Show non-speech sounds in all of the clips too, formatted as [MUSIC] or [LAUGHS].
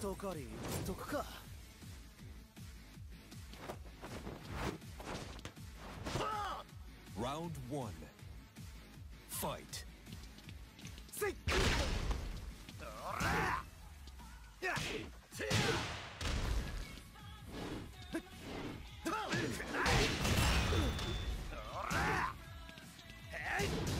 とかり言っとくかラウンド1ファイト Hey!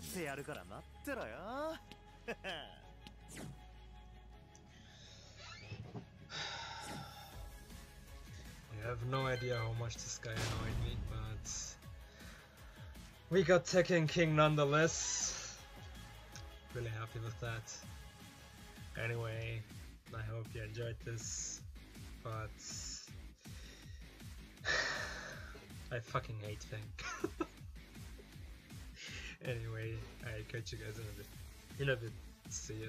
してやるから待ってろよ [LAUGHS] have no idea how much this guy annoyed me, but we got Tekken King nonetheless. Really happy with that. Anyway, I hope you enjoyed this, but [SIGHS] I fucking hate Feng. [LAUGHS] anyway. I catch you guys in a bit. In a bit. See ya.